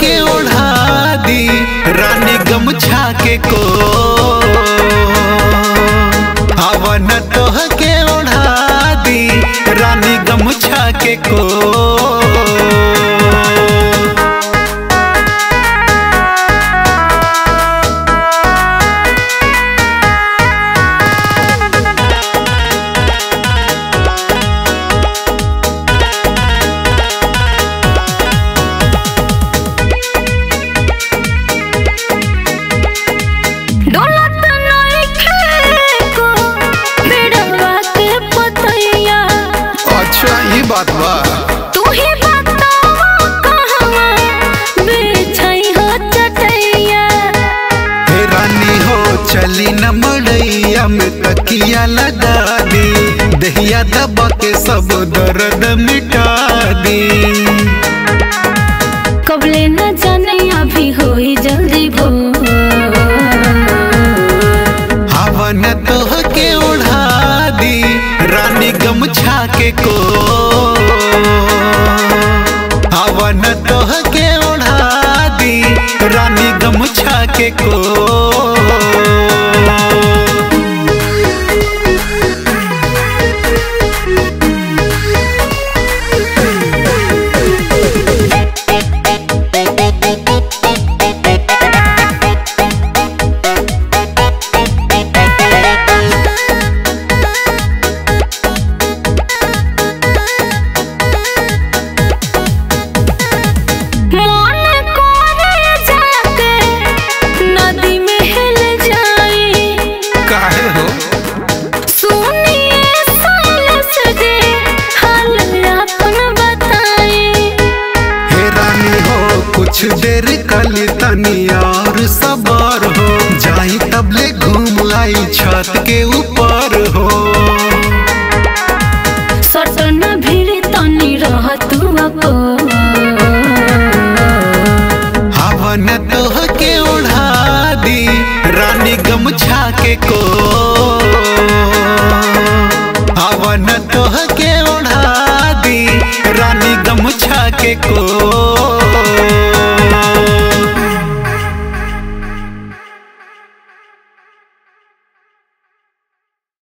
के ओढ़ा दी, रानी गमछा के को। हवन तोह के ओढ़ा दी, रानी गमछा के को। बात बा तू ही बतावा कहवा बिछई हो चटैया। हे रानी हो चली न मड़ैया में तकिया लगा दी दहिया दबा के सब दर्द मिटा दी। कबले न के को। कुछ देर कल तनी और सबर हो। जाई तबले घूम आई छत के ऊपर हो। सटन भीड़ तनी रह तू हवन तोह के दी रानी गमछा के को। हवन तोह के उड़ा दी रानी गमछा के को।